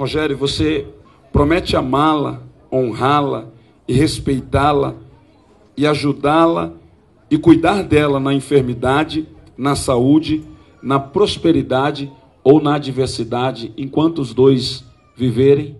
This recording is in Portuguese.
Rogério, você promete amá-la, honrá-la e respeitá-la e ajudá-la e cuidar dela na enfermidade, na saúde, na prosperidade ou na adversidade enquanto os dois viverem?